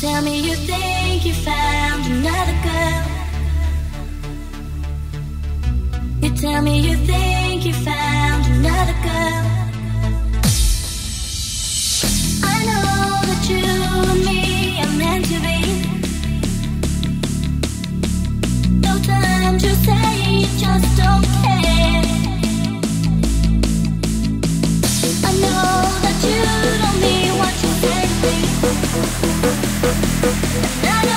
tell me you think you found another girl. You tell me you think you found another girl. I know that you and me are meant to be. No time to say you just don't care. I know that you don't mean what you say me. And I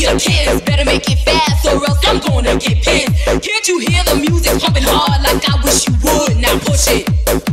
your chance. Better make it fast, or else I'm gonna get pissed. Can't you hear the music pumping hard like I wish you would? Now push it.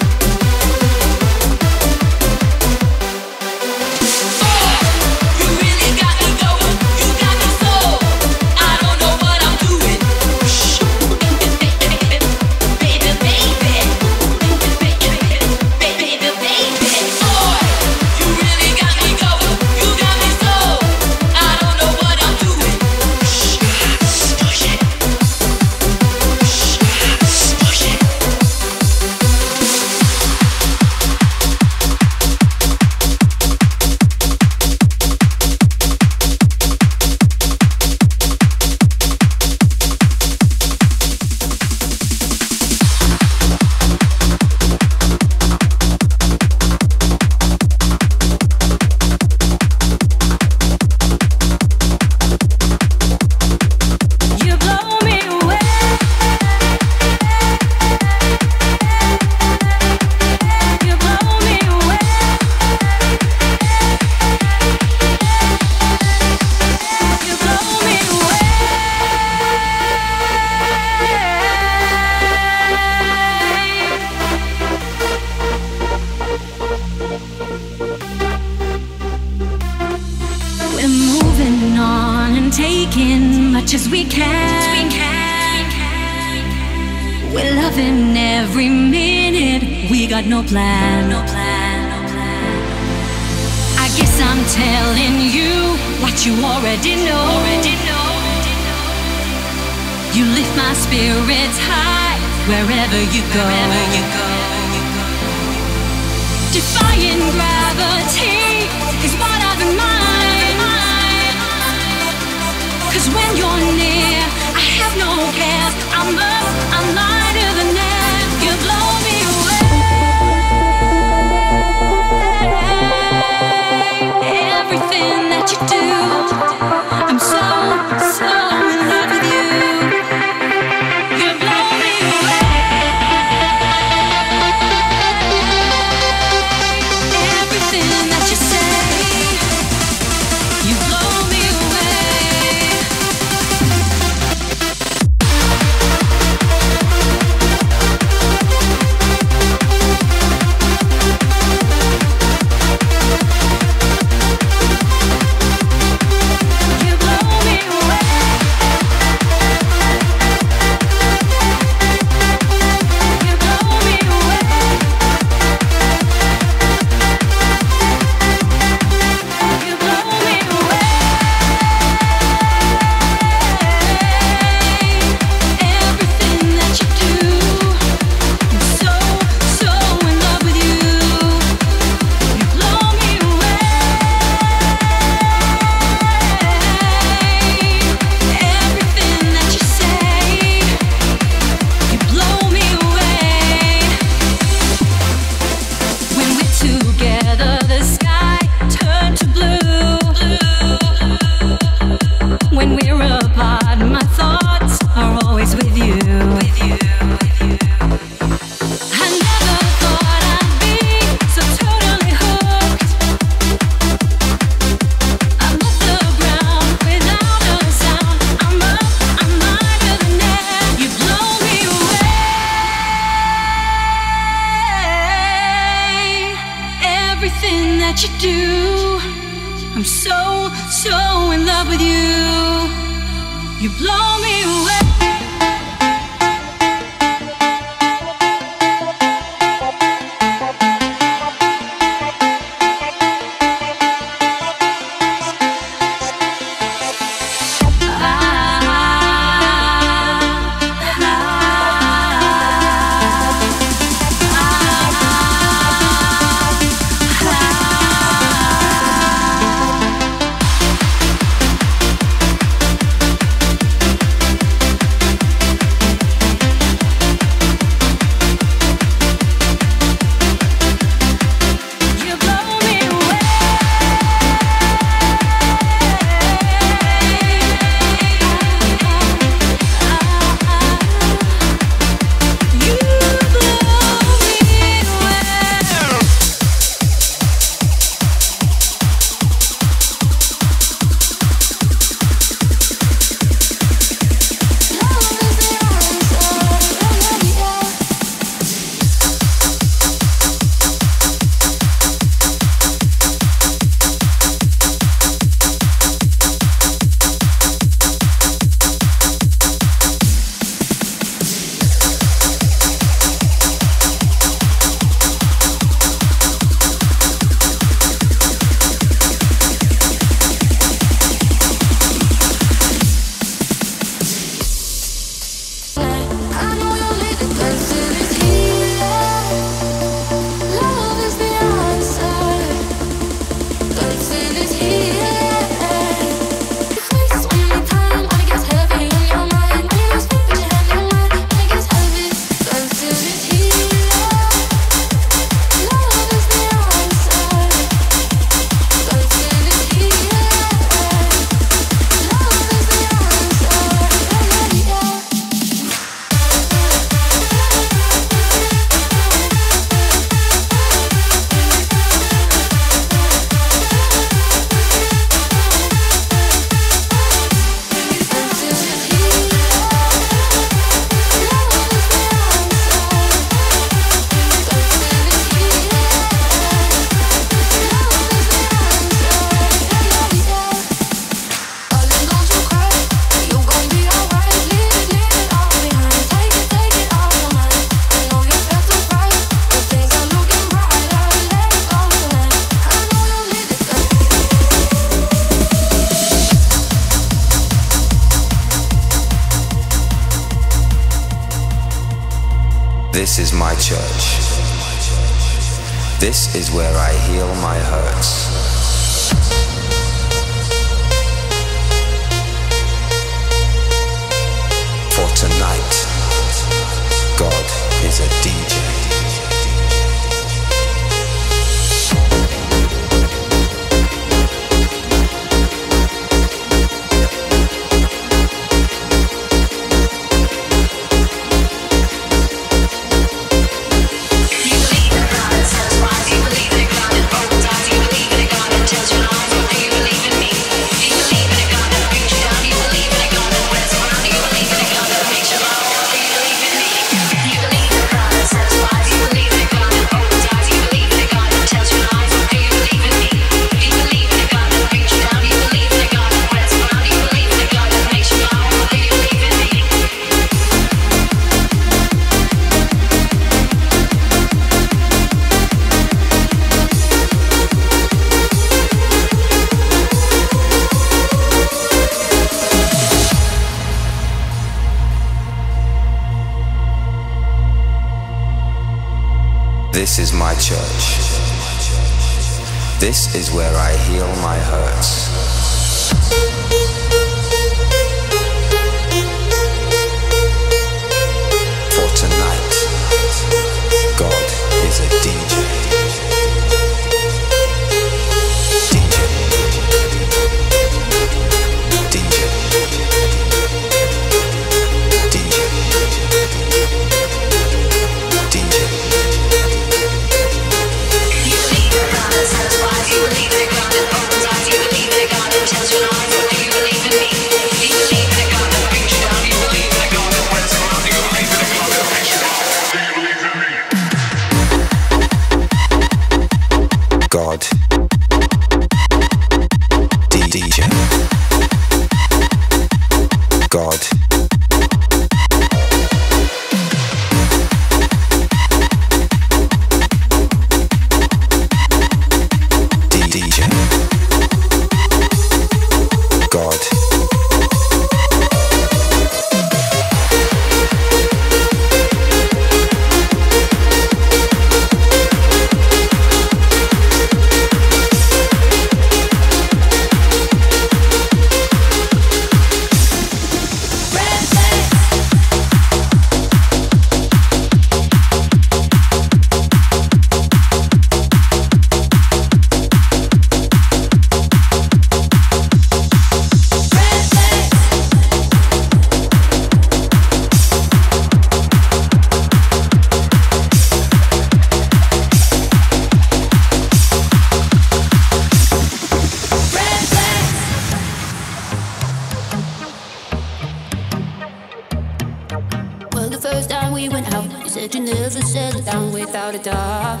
said you never settle down without a dog.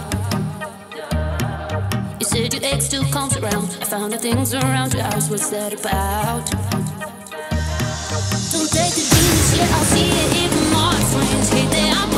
You said your ex still comes around. I found the things around your house. What's that about? Don't take the demons, yeah, I see it even more friends. Hey, they are.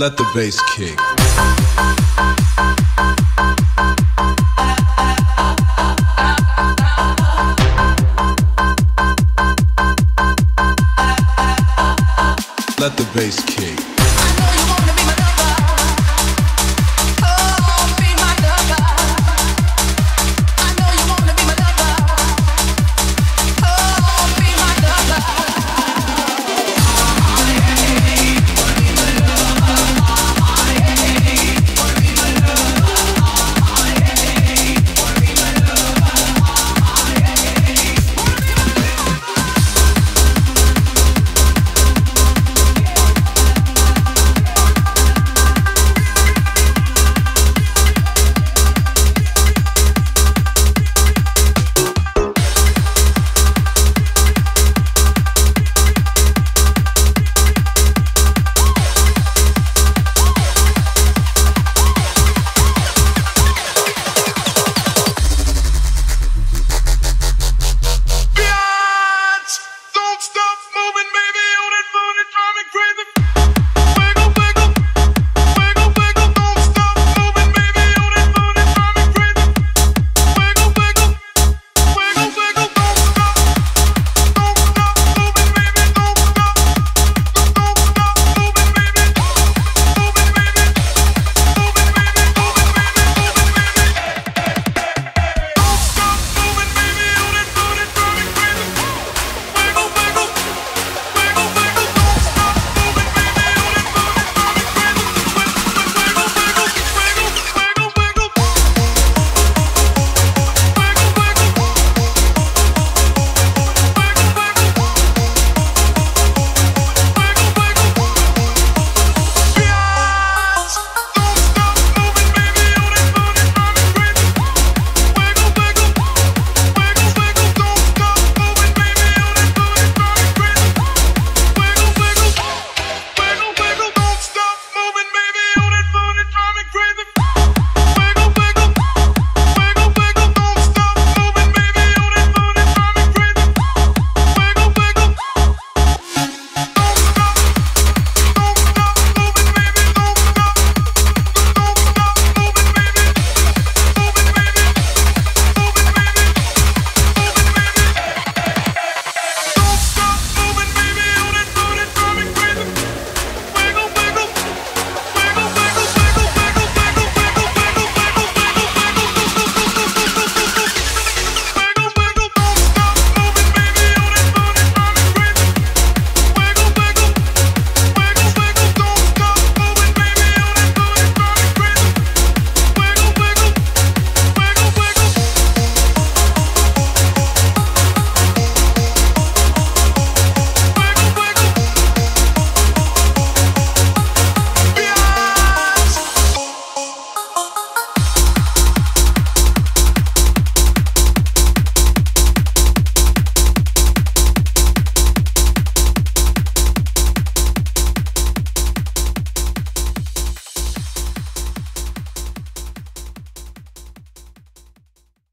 Let the bass kick. Let the bass kick.